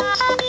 Bye.